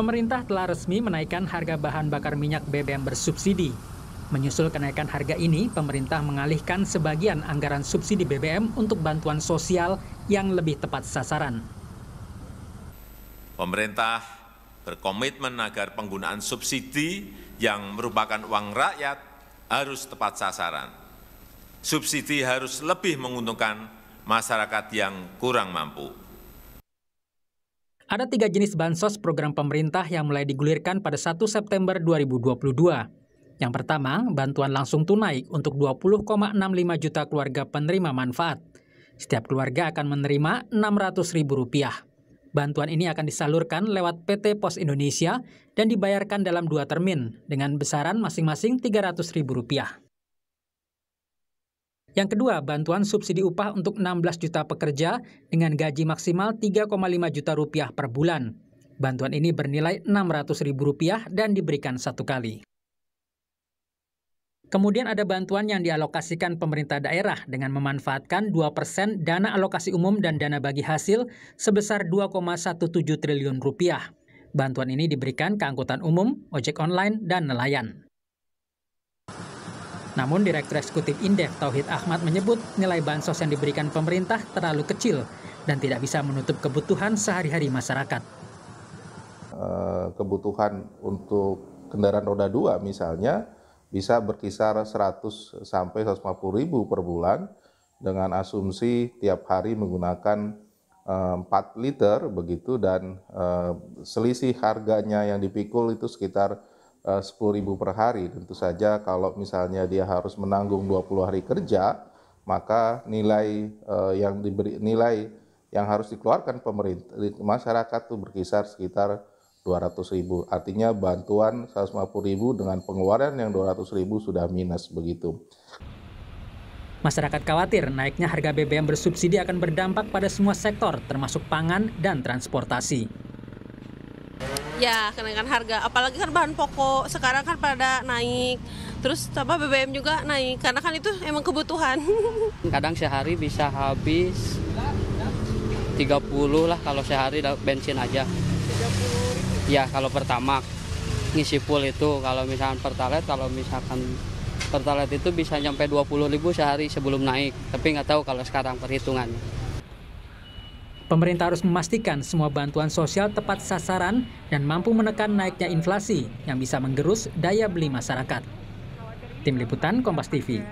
Pemerintah telah resmi menaikkan harga bahan bakar minyak BBM bersubsidi. Menyusul kenaikan harga ini, pemerintah mengalihkan sebagian anggaran subsidi BBM untuk bantuan sosial yang lebih tepat sasaran. Pemerintah berkomitmen agar penggunaan subsidi yang merupakan uang rakyat harus tepat sasaran. Subsidi harus lebih menguntungkan masyarakat yang kurang mampu. Ada tiga jenis bansos program pemerintah yang mulai digulirkan pada 1 September 2022. Yang pertama, bantuan langsung tunai untuk 20,65 juta keluarga penerima manfaat. Setiap keluarga akan menerima Rp600.000. Bantuan ini akan disalurkan lewat PT Pos Indonesia dan dibayarkan dalam dua termin dengan besaran masing-masing Rp300.000. Yang kedua, bantuan subsidi upah untuk 16 juta pekerja dengan gaji maksimal 3,5 juta rupiah per bulan. Bantuan ini bernilai 600 ribu rupiah dan diberikan satu kali. Kemudian ada bantuan yang dialokasikan pemerintah daerah dengan memanfaatkan 2% dana alokasi umum dan dana bagi hasil sebesar 2,17 triliun rupiah. Bantuan ini diberikan ke angkutan umum, ojek online, dan nelayan. Namun Direktur Eksekutif Indef Tauhid Ahmad menyebut nilai bansos yang diberikan pemerintah terlalu kecil dan tidak bisa menutup kebutuhan sehari-hari masyarakat. Eh, kebutuhan untuk kendaraan roda dua misalnya bisa berkisar 100 sampai 150 ribu per bulan dengan asumsi tiap hari menggunakan 4 eh, liter begitu dan eh, selisih harganya yang dipikul itu sekitar Eh, sepuluh ribu per hari. Tentu saja kalau misalnya dia harus menanggung 20 hari kerja, maka nilai uh, yang diberi nilai yang harus dikeluarkan pemerintah masyarakat itu berkisar sekitar 200 ribu. Artinya bantuan 150 ribu dengan pengeluaran yang 200 ribu sudah minus begitu. Masyarakat khawatir naiknya harga BBM bersubsidi akan berdampak pada semua sektor termasuk pangan dan transportasi. Ya, kenaikan harga. Apalagi kan bahan pokok sekarang kan pada naik. Terus apa BBM juga naik karena kan itu emang kebutuhan. Kadang sehari bisa habis 30 lah kalau sehari bensin aja. 30 Ya, kalau pertama ngisi full itu kalau misalkan pertalite kalau misalkan pertalite itu bisa nyampe 20 ribu sehari sebelum naik tapi nggak tahu kalau sekarang perhitungannya Pemerintah harus memastikan semua bantuan sosial tepat sasaran dan mampu menekan naiknya inflasi yang bisa menggerus daya beli masyarakat. Tim Liputan Kompas TV